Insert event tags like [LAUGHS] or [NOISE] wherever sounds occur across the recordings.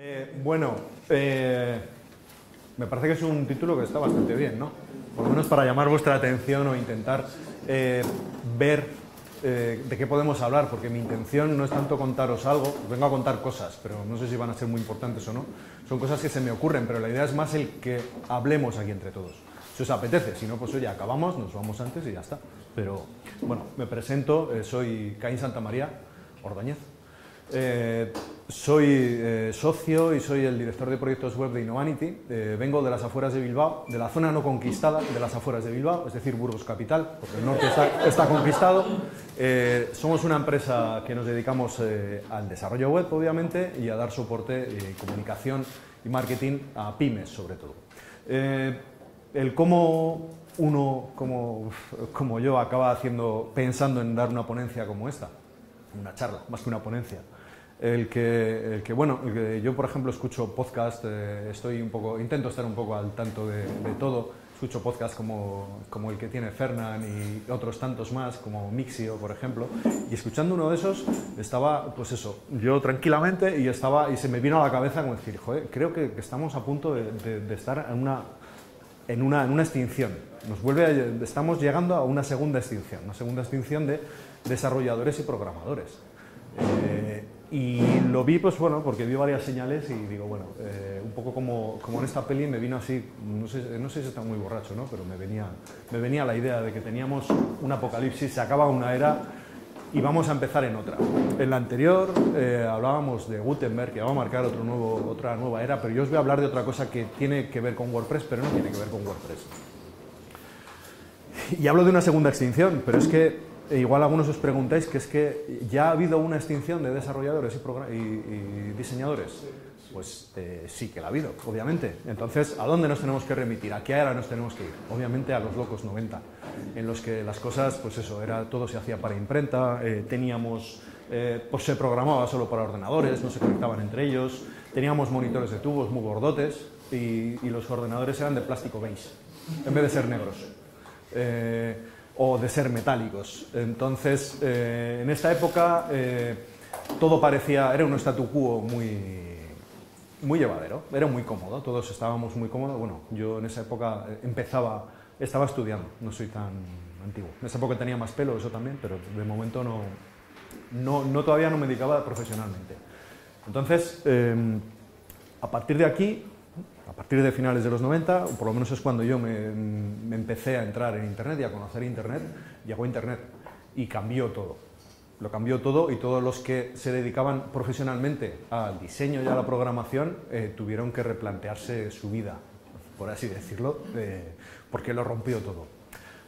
Eh, bueno, eh, me parece que es un título que está bastante bien, ¿no? Por lo menos para llamar vuestra atención o intentar eh, ver de qué podemos hablar, porque mi intención no es tanto contaros algo, vengo a contar cosas, pero no sé si van a ser muy importantes o no. Son cosas que se me ocurren, pero la idea es más el que hablemos aquí entre todos. Si os apetece, si no, pues oye, acabamos, nos vamos antes y ya está. Pero bueno, me presento, soy Caín Santamaría Ordañez. Eh, soy eh, socio y soy el director de proyectos web de Innovanity. Eh, vengo de las afueras de Bilbao, de la zona no conquistada de las afueras de Bilbao, es decir, Burgos Capital, porque el norte está, conquistado. Somos una empresa que nos dedicamos al desarrollo web, obviamente, y a dar soporte, comunicación y marketing a pymes, sobre todo. El cómo uno como, como yo acaba haciendo, pensando en dar una ponencia como esta, una charla, más que una ponencia. El que, el que bueno, el que yo por ejemplo escucho podcast, eh, estoy un poco, intento estar un poco al tanto de, de todo. Escucho podcast como, como, el que tiene Fernan y otros tantos más, como Mixio, por ejemplo. Y escuchando uno de esos, estaba, pues eso, yo tranquilamente y, estaba, y se me vino a la cabeza como decir, joder, creo que, que estamos a punto de, de, de estar en una, en una, en una extinción. Nos vuelve a, estamos llegando a una segunda extinción, una segunda extinción de desarrolladores y programadores. Eh, y lo vi, pues bueno, porque vi varias señales y digo, bueno, eh, un poco como, como en esta peli me vino así, no sé, no sé si está muy borracho, ¿no? Pero me venía, me venía la idea de que teníamos un apocalipsis, se acaba una era y vamos a empezar en otra. En la anterior eh, hablábamos de Gutenberg, que va a marcar otra nueva era, pero yo os voy a hablar de otra cosa que tiene que ver con WordPress, pero no tiene que ver con WordPress. Y hablo de una segunda extinción, pero es que e igual algunos os preguntáis que es que ya ha habido una extinción de desarrolladores y, diseñadores. Pues eh, sí que la ha habido, obviamente. Entonces, ¿a dónde nos tenemos que remitir? ¿A qué era nos tenemos que ir? Obviamente a los locos 90, en los que las cosas, pues eso, era, todo se hacía para imprenta, eh, teníamos, eh, pues se programaba solo para ordenadores, no se conectaban entre ellos, teníamos monitores de tubos muy gordotes y, y los ordenadores eran de plástico beige, en vez de ser negros. Eh, o de ser metálicos. Entonces, eh, en esta época eh, todo parecía, era un statu quo muy, muy llevadero, era muy cómodo, todos estábamos muy cómodos. Bueno, yo en esa época empezaba, estaba estudiando, no soy tan antiguo. En esa época tenía más pelo, eso también, pero de momento no, no, no todavía no me dedicaba profesionalmente. Entonces, eh, a partir de aquí, a partir de finales de los 90, por lo menos es cuando yo me, empecé a entrar en Internet y a conocer Internet, llegó Internet y cambió todo. Lo cambió todo y todos los que se dedicaban profesionalmente al diseño y a la programación eh, tuvieron que replantearse su vida, por así decirlo, eh, porque lo rompió todo.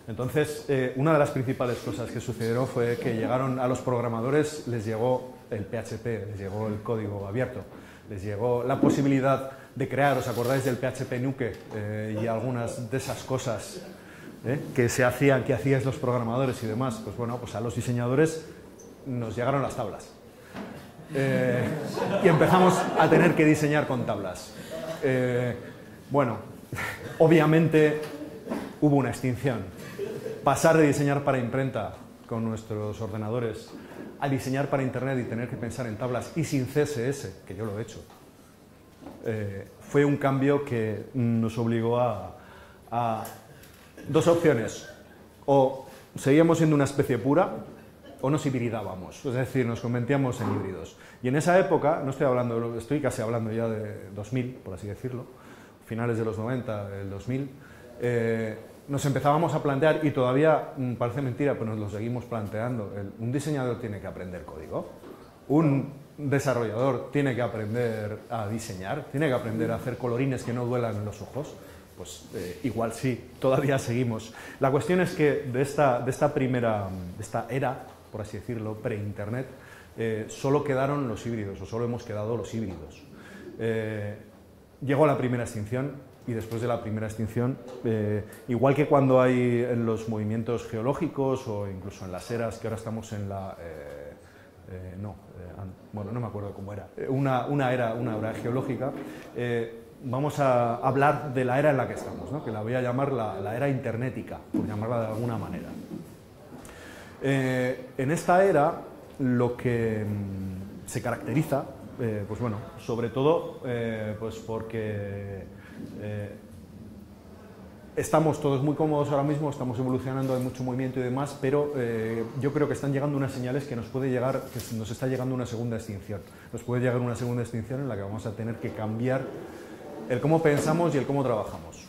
Entonces, eh, una de las principales cosas que sucedieron fue que llegaron a los programadores, les llegó el PHP, les llegó el código abierto, les llegó la posibilidad de crear, ¿os acordáis del PHP Nuke eh, y algunas de esas cosas eh, que se hacían, que hacíais los programadores y demás? Pues bueno, pues a los diseñadores nos llegaron las tablas. Eh, y empezamos a tener que diseñar con tablas. bueno, [LAUGHS] obviamente hubo una extinción. Pasar de diseñar para imprenta con nuestros ordenadores a diseñar para Internet y tener que pensar en tablas y sin CSS, que yo lo he hecho, eh, fue un cambio que nos obligó a, a, dos opciones. O seguíamos siendo una especie pura o nos hibridábamos, es decir, nos convertíamos en híbridos. Y en esa época, no estoy hablando, estoy casi hablando ya de 2000, por así decirlo, finales de los 90, el 2000, eh, nos empezábamos a plantear, y todavía mm, parece mentira, pero nos lo seguimos planteando, el, un diseñador tiene que aprender código, un desarrollador tiene que aprender a diseñar, tiene que aprender a hacer colorines que no duelan en los ojos, pues eh, igual sí, todavía seguimos. La cuestión es que de esta, de esta primera, de esta era, por así decirlo, pre-internet, eh, solo quedaron los híbridos, o solo hemos quedado los híbridos. Eh, llegó la primera extinción, y después de la primera extinción, igual que cuando hay en los movimientos geológicos o incluso en las eras, que ahora estamos en la... No, bueno, no me acuerdo cómo era, una, una era, una geológica, vamos a hablar de la era en la que estamos, ¿no? que la voy a llamar la, era internetica, por llamarla de alguna manera. en esta era lo que mm, se caracteriza Eh, pues bueno, sobre todo eh, pues porque eh, estamos todos muy cómodos ahora mismo, estamos evolucionando, hay mucho movimiento y demás, pero yo creo que están llegando unas señales que nos puede llegar, que nos está llegando una segunda extinción. Nos puede llegar una segunda extinción en la que vamos a tener que cambiar el cómo pensamos y el cómo trabajamos.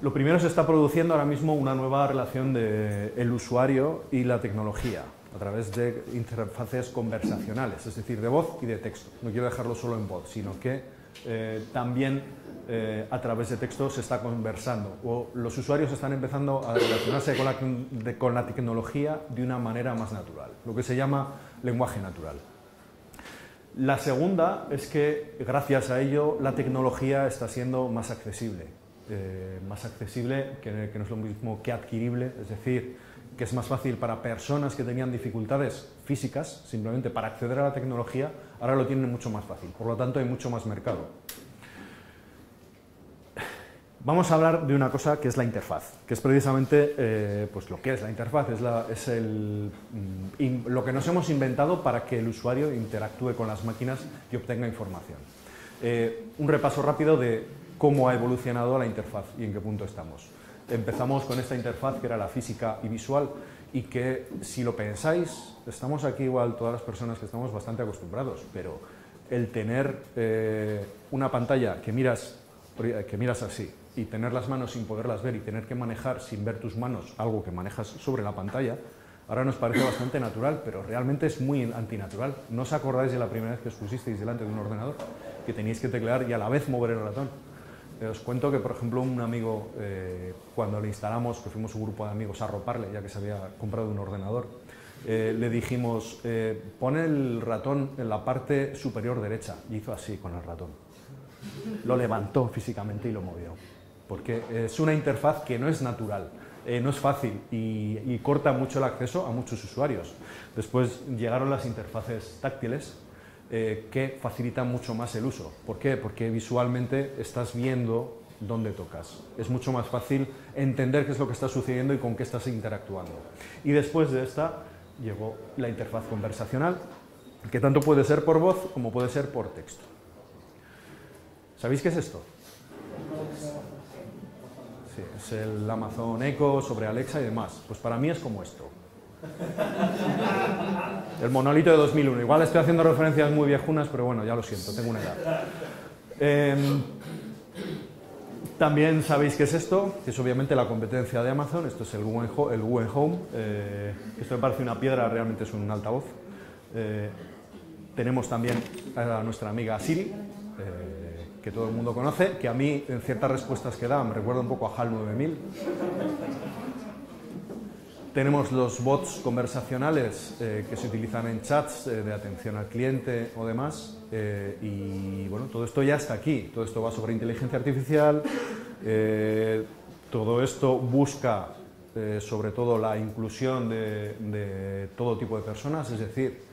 Lo primero se está produciendo ahora mismo una nueva relación del el usuario y la tecnología a través de interfaces conversacionales, es decir, de voz y de texto. No quiero dejarlo solo en voz, sino que eh, también eh, a través de texto se está conversando o los usuarios están empezando a relacionarse con la, tecnología de una manera más natural, lo que se llama lenguaje natural. La segunda es que gracias a ello la tecnología está siendo más accesible, eh, más accesible que no es lo mismo que adquirible, es decir, que es más fácil para personas que tenían dificultades físicas, simplemente para acceder a la tecnología, ahora lo tienen mucho más fácil. Por lo tanto, hay mucho más mercado. Vamos a hablar de una cosa que es la interfaz, que es precisamente eh, pues lo que es la interfaz, es, es el, mm, lo que nos hemos inventado para que el usuario interactúe con las máquinas y obtenga información. Eh, un repaso rápido de cómo ha evolucionado la interfaz y en qué punto estamos empezamos con esta interfaz que era la física y visual y que si lo pensáis, estamos aquí igual todas las personas que estamos bastante acostumbrados, pero el tener eh, una pantalla que miras, que miras así y tener las manos sin poderlas ver y tener que manejar sin ver tus manos algo que manejas sobre la pantalla, ahora nos parece bastante natural, pero realmente es muy antinatural. ¿No os acordáis de la primera vez que os pusisteis delante de un ordenador? Que teníais que teclear y a la vez mover el ratón. Eh, os cuento que, por ejemplo, un amigo, eh, cuando le instalamos, que fuimos un grupo de amigos a roparle, ya que se había comprado un ordenador, eh, le dijimos, pon el ratón en la parte superior derecha. Y hizo así con el ratón. Lo levantó físicamente y lo movió. Porque es una interfaz que no es natural, no es fácil y, corta mucho el acceso a muchos usuarios. Después llegaron las interfaces táctiles, eh, que facilita mucho más el uso. ¿Por qué? Porque visualmente estás viendo dónde tocas. Es mucho más fácil entender qué es lo que está sucediendo y con qué estás interactuando. Y después de esta llegó la interfaz conversacional, que tanto puede ser por voz como puede ser por texto. ¿Sabéis qué es esto? Sí, es el Amazon Echo sobre Alexa y demás. Pues para mí es como esto. [LAUGHS] El monolito de 2001. Igual estoy haciendo referencias muy viejunas, pero bueno, ya lo siento, tengo una edad. Em, también sabéis qué es esto, que es obviamente la competencia de Amazon. Esto es el Google, Home. Eh, esto me parece una piedra, realmente es un altavoz. Eh, tenemos también a nuestra amiga Siri, que todo el mundo conoce, que a mí en ciertas respuestas que da me recuerda un poco a HAL 9000. Tenemos los bots conversacionales eh, que se utilizan en chats eh, de atención al cliente o demás. Eh, y bueno, todo esto ya está aquí. Todo esto va sobre inteligencia artificial. todo esto busca sobre todo la inclusión de, todo tipo de personas, es decir,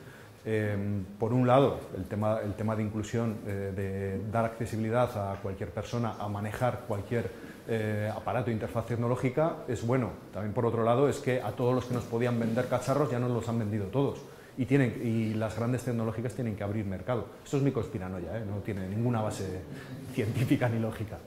por un lado, el tema, el tema de inclusión, de dar accesibilidad a cualquier persona a manejar cualquier eh, aparato, interfaz tecnológica, es bueno. También por otro lado es que a todos los que nos podían vender cacharros ya nos los han vendido todos. Y, tienen, y las grandes tecnológicas tienen que abrir mercado. Esto es mi conspiranoia, ¿eh? no tiene ninguna base [LAUGHS] científica ni lógica.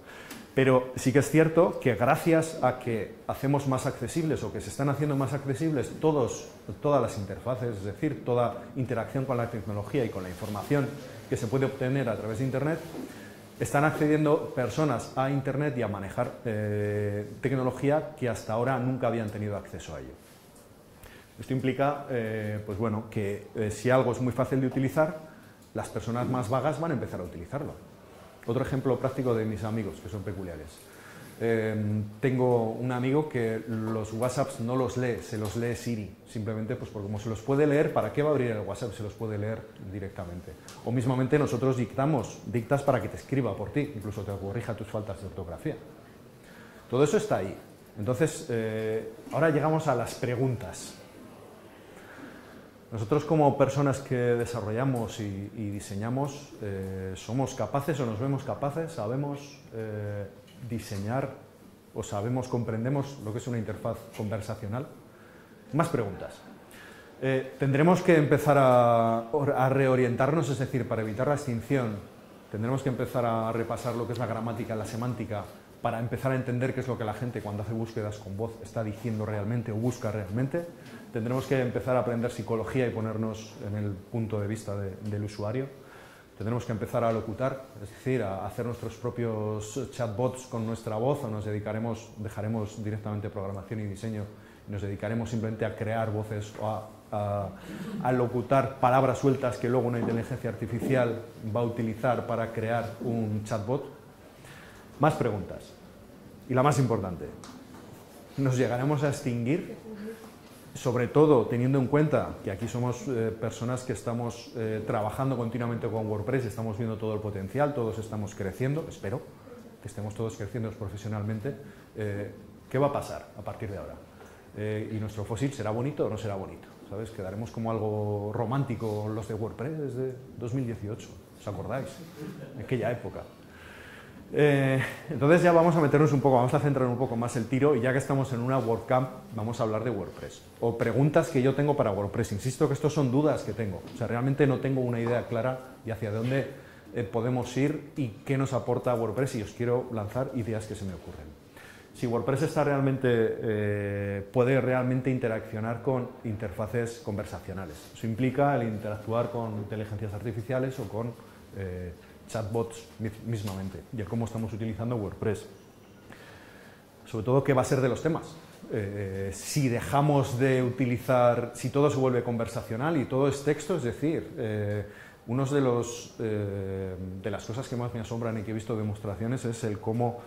Pero sí que es cierto que gracias a que hacemos más accesibles o que se están haciendo más accesibles todos, todas las interfaces, es decir, toda interacción con la tecnología y con la información que se puede obtener a través de Internet, están accediendo personas a Internet y a manejar eh, tecnología que hasta ahora nunca habían tenido acceso a ello. Esto implica eh, pues bueno, que eh, si algo es muy fácil de utilizar, las personas más vagas van a empezar a utilizarlo. Otro ejemplo práctico de mis amigos, que son peculiares. Em, tengo un amigo que los WhatsApps no los lee, se los lee Siri, simplemente pues porque como se los puede leer, ¿para qué va a abrir el WhatsApp? Se los puede leer directamente. O mismamente nosotros dictamos, dictas para que te escriba por ti, incluso te corrija tus faltas de ortografía. Todo eso está ahí. Entonces, eh, ahora llegamos a las preguntas. Nosotros como personas que desarrollamos y, diseñamos, eh, ¿somos capaces o nos vemos capaces? ¿Sabemos eh, diseñar o sabemos, comprendemos lo que es una interfaz conversacional? Más preguntas. Eh, tendremos que empezar a, a, reorientarnos, es decir, para evitar la extinción, tendremos que empezar a repasar lo que es la gramática, la semántica, para empezar a entender qué es lo que la gente cuando hace búsquedas con voz está diciendo realmente o busca realmente. Tendremos que empezar a aprender psicología y ponernos en el punto de vista del usuario. Tendremos que empezar a locutar, es decir, a hacer nuestros propios chatbots con nuestra voz o nos dedicaremos, dejaremos directamente programación y diseño y nos dedicaremos simplemente a crear voces o a a, locutar palabras sueltas que luego una inteligencia artificial va a utilizar para crear un chatbot? Más preguntas. Y la más importante, ¿nos llegaremos a extinguir? Sobre todo teniendo en cuenta que aquí somos eh, personas que estamos eh, trabajando continuamente con WordPress, estamos viendo todo el potencial, todos estamos creciendo, espero que estemos todos creciendo profesionalmente. Eh, ¿Qué va a pasar a partir de ahora? ¿Y nuestro fósil será bonito o no será bonito? ¿sabes? Quedaremos como algo romántico los de WordPress desde 2018, ¿os acordáis? Aquella época. Eh, entonces ya vamos a meternos un poco, vamos a centrar un poco más el tiro y ya que estamos en una WordCamp vamos a hablar de WordPress o preguntas que yo tengo para WordPress. Insisto que estos son dudas que tengo, o sea, realmente no tengo una idea clara de hacia dónde eh, podemos ir y qué nos aporta WordPress y os quiero lanzar ideas que se me ocurren si WordPress está realmente, eh, puede realmente interaccionar con interfaces conversacionales. Eso implica el interactuar con inteligencias artificiales o con chatbots mismamente, y el cómo estamos utilizando WordPress. Sobre todo, ¿qué va a ser de los temas? Eh, si dejamos de utilizar, si todo se vuelve conversacional y todo es texto, es decir, una de, los, de las cosas que más me asombran y que he visto demostraciones es el cómo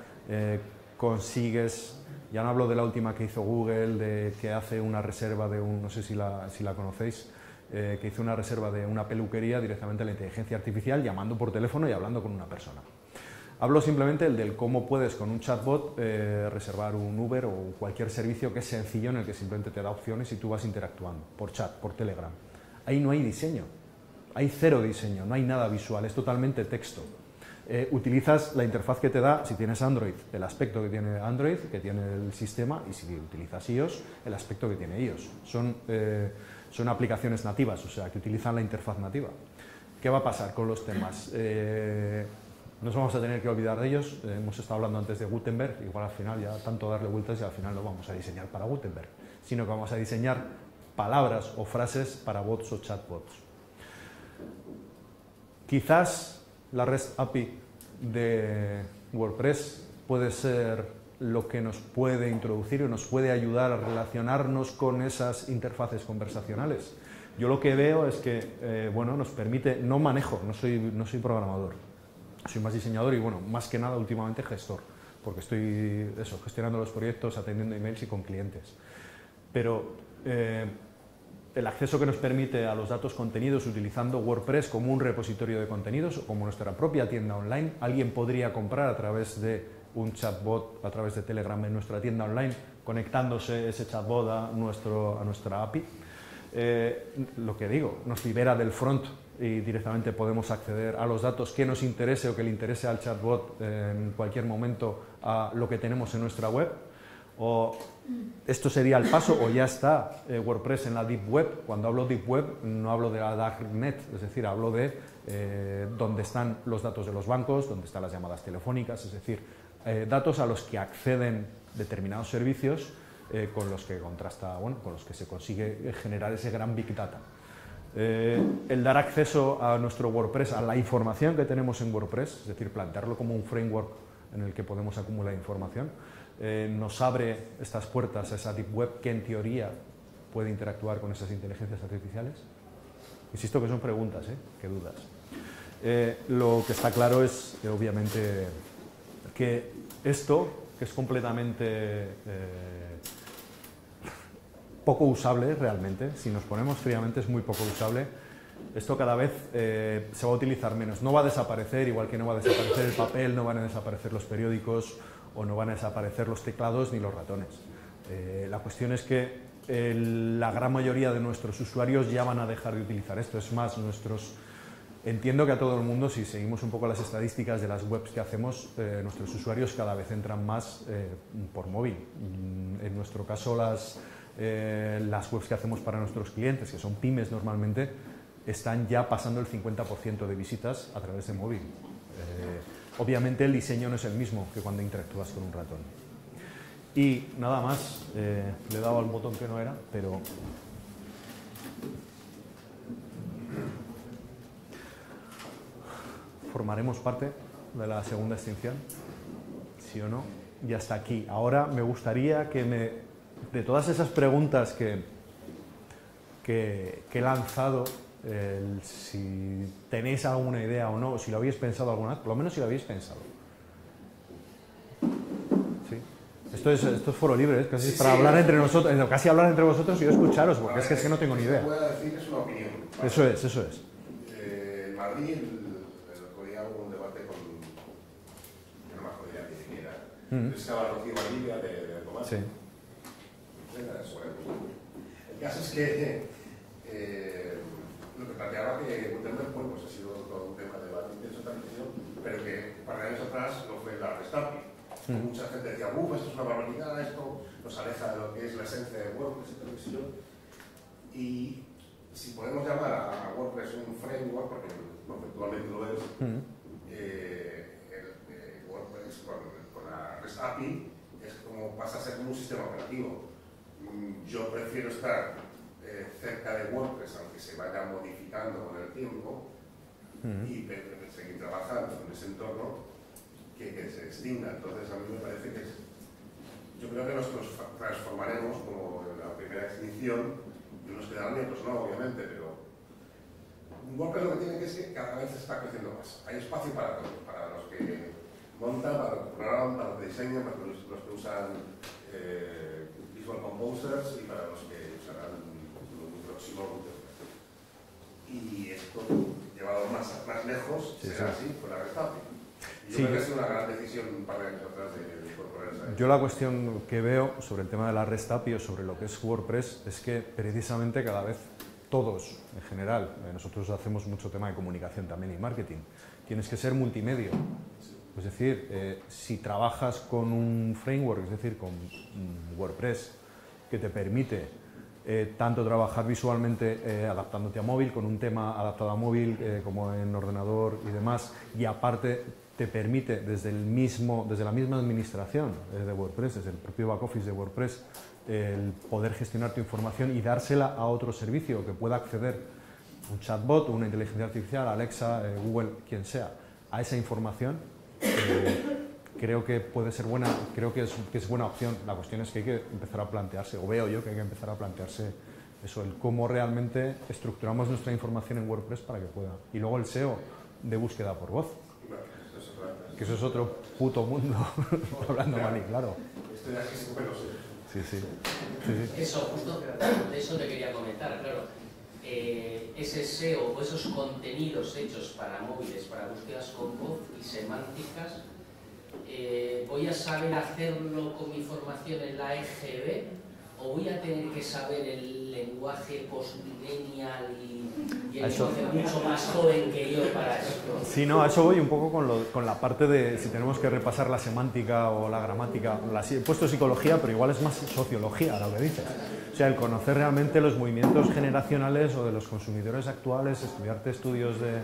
consigues, ya no hablo de la última que hizo Google, de que hace una reserva de un, no sé si la, si la conocéis, eh, que hizo una reserva de una peluquería directamente a la inteligencia artificial llamando por teléfono y hablando con una persona. Hablo simplemente el del cómo puedes con un chatbot eh, reservar un Uber o cualquier servicio que es sencillo en el que simplemente te da opciones y tú vas interactuando por chat, por Telegram. Ahí no hay diseño, hay cero diseño, no hay nada visual, es totalmente texto. Eh, utilizas la interfaz que te da, si tienes Android, el aspecto que tiene Android, que tiene el sistema, y si utilizas iOS, el aspecto que tiene iOS. Son, son aplicaciones nativas, o sea, que utilizan la interfaz nativa. ¿Qué va a pasar con los temas? Eh, nos vamos a tener que olvidar de ellos. hemos estado hablando antes de Gutenberg, igual al final ya tanto darle vueltas y al final lo vamos a diseñar para Gutenberg, sino que vamos a diseñar palabras o frases para bots o chatbots. Quizás la REST API de WordPress puede ser lo que nos puede introducir o nos puede ayudar a relacionarnos con esas interfaces conversacionales. Yo lo que veo es que eh, bueno, nos permite, no manejo, no soy, no soy programador, soy más diseñador y bueno, más que nada últimamente gestor, porque estoy eso, gestionando los proyectos, atendiendo emails y con clientes. Pero eh, el acceso que nos permite a los datos contenidos utilizando WordPress como un repositorio de contenidos o como nuestra propia tienda online. Alguien podría comprar a través de un chatbot, a través de Telegram en nuestra tienda online, conectándose ese chatbot a, nuestro, a nuestra API. Eh, lo que digo, nos libera del front y directamente podemos acceder a los datos que nos interese o que le interese al chatbot en cualquier momento a lo que tenemos en nuestra web o esto sería el paso o ya está eh, WordPress en la Deep Web. Cuando hablo Deep Web no hablo de la Darknet, es decir, hablo de eh, dónde están los datos de los bancos, dónde están las llamadas telefónicas, es decir, eh, datos a los que acceden determinados servicios con los que contrasta, bueno, con los que se consigue generar ese gran Big Data. el dar acceso a nuestro WordPress, a la información que tenemos en WordPress, es decir, plantearlo como un framework en el que podemos acumular información, eh, nos abre estas puertas a esa deep web que en teoría puede interactuar con esas inteligencias artificiales? Insisto que son preguntas, ¿eh? qué dudas. Eh, lo que está claro es, obviamente, que esto, que es completamente poco usable realmente, si nos ponemos fríamente es muy poco usable, esto cada vez se va a utilizar menos. No va a desaparecer, igual que no va a desaparecer el papel, no van a desaparecer los periódicos o no van a desaparecer los teclados ni los ratones. Eh, la cuestión es que la gran mayoría de nuestros usuarios ya van a dejar de utilizar esto. Es más, nuestros... Entiendo que a todo el mundo, si seguimos un poco las estadísticas de las webs que hacemos, eh, nuestros usuarios cada vez entran más eh, por móvil. Mm, en nuestro caso, las, eh, las webs que hacemos para nuestros clientes, que son pymes normalmente, están ya pasando el 50% de visitas a través de móvil. Obviamente el diseño no es el mismo que cuando interactúas con un ratón. Y nada más, le he dado al botón que no era, pero... Formaremos parte de la segunda extinción, sí o no, y hasta aquí. Ahora me gustaría que me, de todas esas preguntas que, que, que he lanzado, el, si tenéis alguna idea o no, si lo habéis pensado alguna vez, por lo menos si lo habéis pensado. ¿Sí? Esto es, esto es foro libre, ¿eh? casi es para hablar entre nosotros, eh, casi hablar entre vosotros y yo escucharos, porque es que, es que no tengo ni idea. decir es una opinión. Eso es, eso es. Eh, Madrid, hubo un debate con, yo no me acuerdo ya quién era, Mm. estaba Rocío Valdivia de, de Tomás. Sí. El caso es que eh, lo que planteaba que Gutenberg bueno, pues ha sido todo un tema de debate intenso también, pero que un par de años atrás no fue la Restapi. Mm. Mucha gente decía, uff, esto es una barbaridad, esto nos aleja de lo que es la esencia de WordPress y televisión. Y si podemos llamar a WordPress un framework, porque conceptualmente lo es, eh, el, eh, WordPress con, con la REST API es como pasa a ser como un sistema operativo. Mm, Yo prefiero estar eh, cerca de WordPress, aunque se vaya modificando con el tiempo, y seguir trabajando en ese entorno que, que se extinga. Entonces, a mí me parece que es- yo creo que nos, transformaremos como en la primera extinción, y unos quedarán y otros no, obviamente, pero WordPress lo que tiene que es que cada vez está creciendo más. Hay espacio para todos, para los que montan, para los que programan, para los que diseñan, para los, los que usan eh, Visual Composers y para los que usarán un próximo. Y esto, llevado más, más lejos, Sí, será sí. así con la Restart. Yo Sí, creo que es una gran decisión un par de de, incorporarse. Yo la cuestión que veo sobre el tema de la REST API o sobre lo que es WordPress es que precisamente cada vez todos, en general, eh, nosotros hacemos mucho tema de comunicación también y marketing, tienes que ser multimedio. Es decir, eh, si trabajas con un framework, es decir, con WordPress, que te permite eh, tanto trabajar visualmente eh, adaptándote a móvil, con un tema adaptado a móvil eh, como en ordenador y demás, y aparte te permite desde, el mismo, desde la misma administración eh, de WordPress, desde el propio back office de WordPress, el poder gestionar tu información y dársela a otro servicio que pueda acceder, un chatbot una inteligencia artificial, Alexa, eh, Google, quien sea, a esa información, eh, creo que puede ser buena, creo que es, que es buena opción. La cuestión es que hay que empezar a plantearse, o veo yo que hay que empezar a plantearse eso, el cómo realmente estructuramos nuestra información en WordPress para que pueda. Y luego el SEO de búsqueda por voz, que eso es otro puto mundo, [LAUGHS] hablando mal y claro. Sí, sí. sí, sí. Eso, justo de eso te quería comentar, claro. Eh, ese SEO o esos contenidos hechos para móviles, para búsquedas con voz y semánticas, eh, ¿voy a saber hacerlo con mi formación en la EGB o voy a tener que saber el lenguaje postmillennial y, y el Eso- mucho más joven que yo para esto? Sí, no, a eso voy un poco con, lo- con la parte de si tenemos que repasar la semántica o la gramática. La, he puesto psicología, pero igual es más sociología lo que dices. Sea, el conocer realmente los movimientos generacionales o de los consumidores actuales, estudiarte estudios de,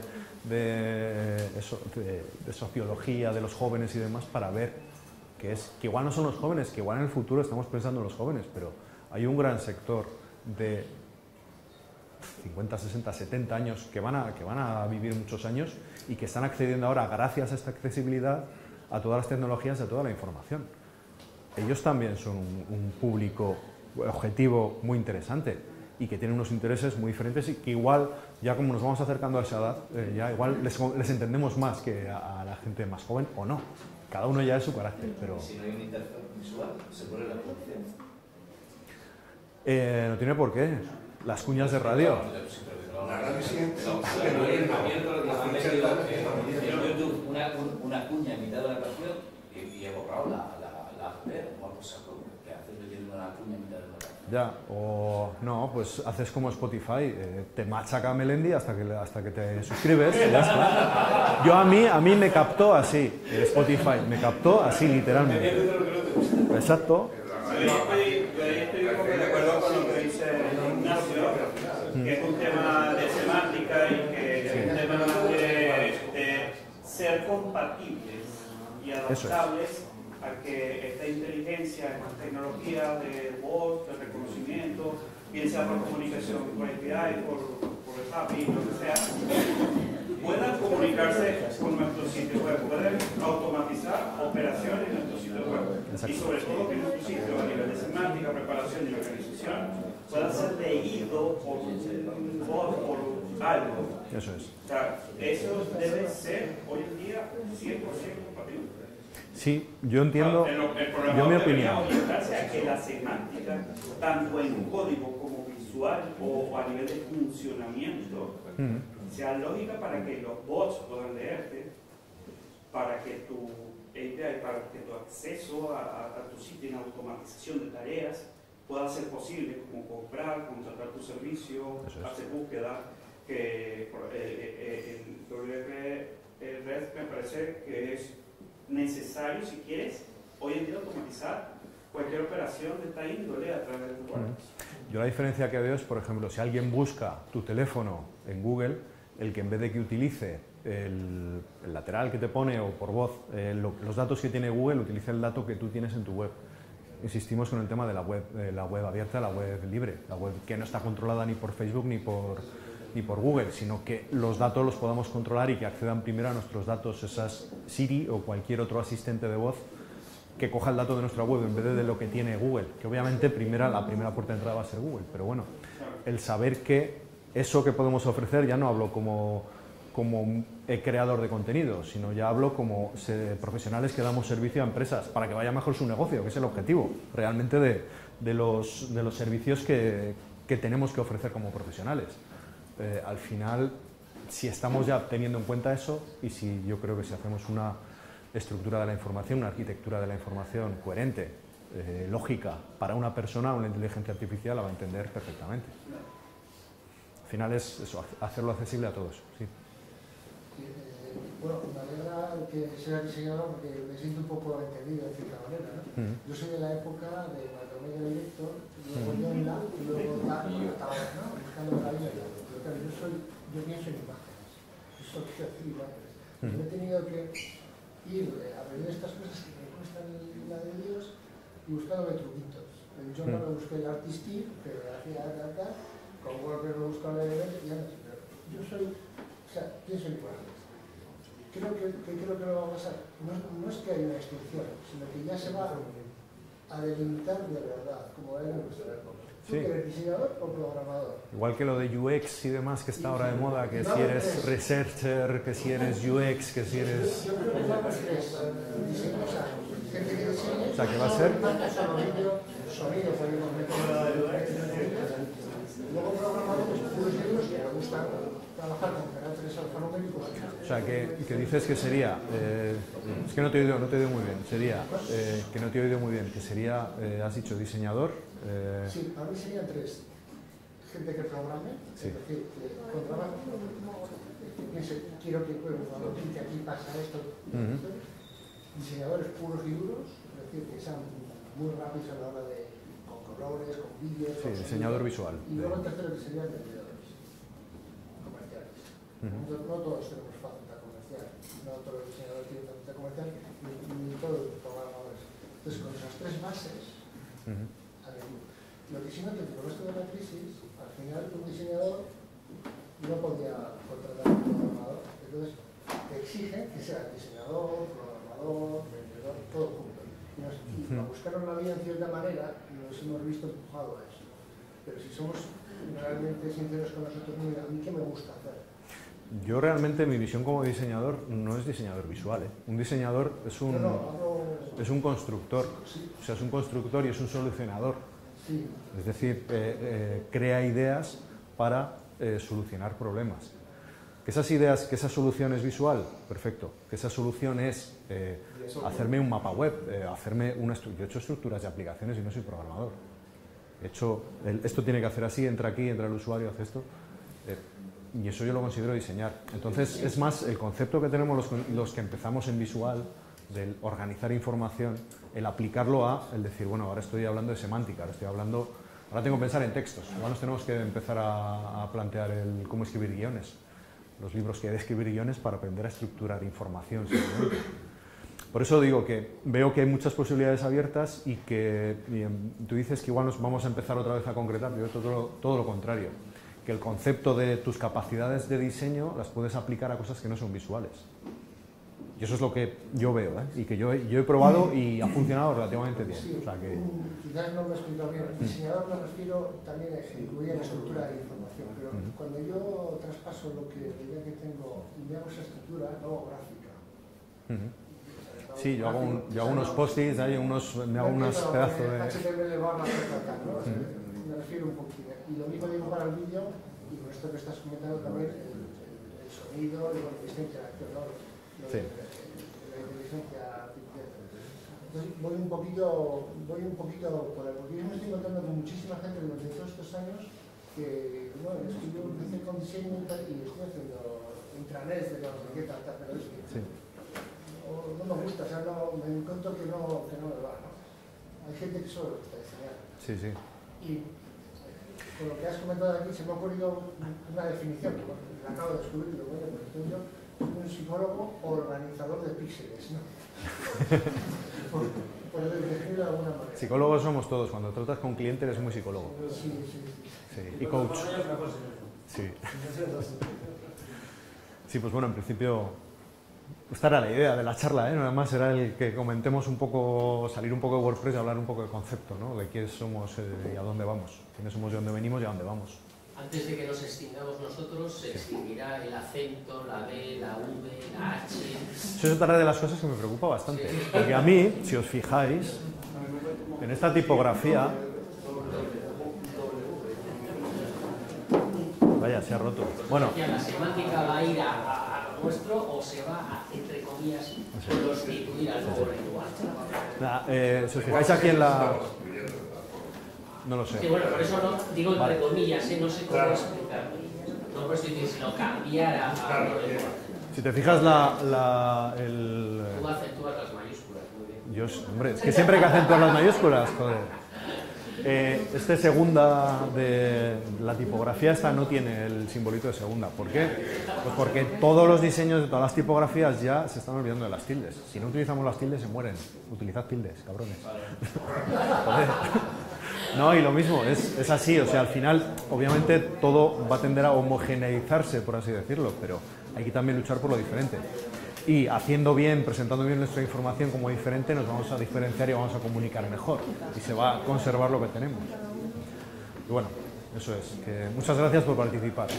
de, sociología de los jóvenes y demás para ver que es que igual no son los jóvenes, que igual en el futuro estamos pensando en los jóvenes, pero hay un gran sector de 50, 60, 70 años que van, a, que van a vivir muchos años y que están accediendo ahora, gracias a esta accesibilidad, a todas las tecnologías y a toda la información. Ellos también son un público objetivo muy interesante y que tienen unos intereses muy diferentes y que igual, ya como nos vamos acercando a esa edad, eh, ya igual les, les entendemos más que a, a la gente más joven o no. Cada uno ya es su carácter, pero Si no hay interfaz visual, se pone la función. eh, no tiene por qué. Las cuñas de radio. La radio siempre una, un- una cuña en mitad de la canción y, he borrado la app, o algo así, que haces Ya, o no, pues haces como Spotify, eh, te machaca Melendi hasta que, hasta que te suscribes y ya está. Yo a mí, a mí me captó así, el Spotify, me captó así literalmente. Exacto. La radio, la- la- la- la- de acuerdo que es un tema de semántica y que es un tema de, ser compatibles y adaptables a que esta inteligencia, esta tecnología de voz, de reconocimiento, bien sea por comunicación por API, por, por el API, lo que sea, puedan comunicarse con nuestro sitio web, pueden automatizar operaciones en nuestro sitio web y sobre todo que nuestro sitio a nivel de semántica, preparación y organización pueda ser leído por un bot, por algo. Eso es. O sea, eso debe ser hoy en día 100% compatible. Sí, yo entiendo. Ah, el, el yo mi opinión. a que la semántica, tanto en código como visual o a nivel de funcionamiento, sea lógica para que los bots puedan leerte, para que tu para que tu acceso a, a tu sitio en automatización de tareas pueda ser posible, como comprar, contratar tu servicio, hacer búsqueda, que eh, eh, eh, el WPRED me parece que es necesario si quieres hoy en día automatizar cualquier operación de esta índole a través de tu Yo la diferencia que veo es, por ejemplo, si alguien busca tu teléfono en Google, el que en vez de que utilice el, lateral que te pone o por voz los datos que tiene Google, utilice el dato que tú tienes en tu web. Insistimos con el tema de la web, la web abierta, la web libre, la web que no está controlada ni por Facebook ni por, ni por Google, sino que los datos los podamos controlar y que accedan primero a nuestros datos, esas Siri o cualquier otro asistente de voz que coja el dato de nuestra web en vez de lo que tiene Google, que obviamente primera, la primera puerta de entrada va a ser Google, pero bueno, el saber que eso que podemos ofrecer, ya no hablo como como creador de contenido, sino ya hablo como profesionales que damos servicio a empresas para que vaya mejor su negocio, que es el objetivo realmente de, de, los, de los, servicios que, que, tenemos que ofrecer como profesionales. Eh, al final, si estamos ya teniendo en cuenta eso y si yo creo que si hacemos una estructura de la información, una arquitectura de la información coherente, eh, lógica, para una persona, una inteligencia artificial la va a entender perfectamente. Al final es eso, hacerlo accesible a todos. Sí bueno, me alegra que sea diseñador porque me siento un poco entendido de cierta manera. ¿no? Mm. Yo soy de la época de Macromedia Director, luego Yonla, y luego la, ¿no? buscando la vida. Pero claro, yo, soy, yo pienso en imágenes, yo soy imágenes. Yo he tenido que ir a aprender estas cosas que me cuestan la de Dios y buscándome truquitos. Yonla mm. me busqué el Artistic, que me hacía acá, con Walker me buscaba el evento, y ya no sé, pero yo soy, o sea, pienso en imágenes creo que, que, creo que lo va a pasar. No, no, es que haya una extinción, sino que ya se va a delimitar de verdad, como era en nuestra época. ¿Tú sí. eres diseñador o programador? Igual que lo de UX y demás que está ahora de moda, que no, si eres researcher, que si eres UX, que si eres... Yo, creo que vamos tres. Diseño, o sea, gente que diseña... O sea, que va a ser... Sonido, sonido, podemos meter... Luego programadores puros libros que me gustan trabajar con caracteres alfanuméricos. O sea, que, que, dices que sería, eh, es que no te he oído, no te he oído muy bien, sería, eh, que no te he oído muy bien, que sería, eh, has dicho diseñador. Eh, sí, para mí serían tres. Gente que programe, sí. es decir, que con trabajo, que piense, quiero que bueno, cuando clique aquí pasa esto. Uh -huh. Diseñadores puros y duros, es decir, que sean muy rápidos a la hora de colores, con vídeos. Sí, diseñador visual. Y luego el tercero que sería vendedores comerciales. No, no, todos tenemos faceta comercial, no todos los diseñadores tienen faceta comercial, ni, ni, todos los programadores. Entonces, con esas tres bases, uh -huh. lo que sí no te con esto de la crisis, al final un diseñador no podía contratar a un programador. Entonces, te exige que sea diseñador, programador, vendedor, todo junto. Y, nos, y -huh. buscaron la vida en cierta manera, nos hemos visto empujado a eso. Pero si somos realmente sinceros con nosotros mismos, ¿a mí qué me gusta hacer? Yo realmente mi visión como diseñador no es diseñador visual. ¿eh? Un diseñador es un, es un constructor, o sea, es un constructor y es un solucionador. Es decir, eh, eh, crea ideas para solucionar problemas. Que esas ideas, que esa solución es visual, perfecto. Que esa solución es hacerme un mapa web, hacerme una yo he hecho estructuras de aplicaciones y no soy programador. He hecho, el, esto tiene que hacer así, entra aquí, entra el usuario, hace esto. Y eso yo lo considero diseñar. Entonces, es más el concepto que tenemos los, que empezamos en visual, del organizar información, el aplicarlo a el decir, bueno, ahora estoy hablando de semántica, ahora estoy hablando Ahora tengo que pensar en textos. Igual nos tenemos que empezar a, plantear el cómo escribir guiones. Los libros que hay de escribir guiones para aprender a estructurar información. Por eso digo que veo que hay muchas posibilidades abiertas y que tú dices que igual nos vamos a empezar otra vez a concretar, yo todo, todo lo contrario, que el concepto de tus capacidades de diseño las puedes aplicar a cosas que no son visuales. Y eso es lo que yo veo, ¿eh? y que yo, he- yo he probado y ha funcionado relativamente bien. Sí, O sea que, quizás no me he explicado bien. Diseñador me refiero también a incluir la estructura de información, pero cuando yo traspaso lo que, la idea que tengo y me hago esa estructura, lo hago gráfica. Sí, yo hago, un- yo hago unos post-its, hay unos, me hago unos pedazos de... HTML ¿no? Me refiero un poquito. Y lo mismo digo para el vídeo, y con esto que estás comentando también, el, el- el sonido esta interacción, ¿no? Lo Sí. de- La inteligencia artificial. Entonces voy un poquito, voy un poquito por ahí, porque yo me estoy encontrando con muchísima gente durante todos estos años que, bueno, es que yo empecé con diseño y estoy haciendo intranets de sé qué pero es que Sí. no, no me gusta, o sea, no, me encuentro que no, que no me va, ¿no? Hay gente que solo le gusta diseñar. Sí, sí. Y con lo que has comentado aquí se me ha ocurrido una definición, la acabo de descubrir, pero bueno, soy un psicólogo organizador de píxeles, ¿no? [LAUGHS] por, por definirlo de alguna manera. Psicólogos somos todos, cuando tratas con cliente eres muy psicólogo. Sí, sí, sí. Sí. Y coach. Sí. [LAUGHS] Sí, pues bueno, en principio esta era la idea de la charla, ¿eh? nada más era el que comentemos un poco, salir un poco de WordPress y hablar un poco de concepto, ¿no? de quiénes somos eh, y a dónde vamos, quiénes somos, de dónde venimos y a dónde vamos. Antes de que nos extingamos nosotros, se extinguirá el acento, la B, la V, la H. Eso es otra de las cosas que me preocupa bastante, porque a mí, si os fijáis, en esta tipografía... Vaya, se ha roto. Bueno, la semántica va a ir a, nuestro o se va a, entre comillas, constituir al nuevo nada, eh, si os fijáis aquí en la... No lo sé. Sí, bueno, por eso no digo entre Vale. comillas, ¿eh? no sé cómo explicarlo. No constituir, sino cambiar a, lenguaje. Si te fijas la, la- el, Tú acentúas las mayúsculas, muy bien. Yo, hombre, es que siempre hay que acentuar las mayúsculas, joder. Eh, este segunda de la tipografía esta no tiene el simbolito de segunda. ¿Por qué? Pues porque todos los diseños de todas las tipografías ya se están olvidando de las tildes. Si no utilizamos las tildes se mueren. Utilizad tildes, cabrones. [LAUGHS] Joder. No, y lo mismo, es, es así, o sea, al final, obviamente, todo va a tender a homogeneizarse, por así decirlo, pero hay que también luchar por lo diferente. Y haciendo bien, presentando bien nuestra información como diferente, nos vamos a diferenciar y vamos a comunicar mejor. Y se va a conservar lo que tenemos. Y bueno, eso es. Muchas gracias por participar.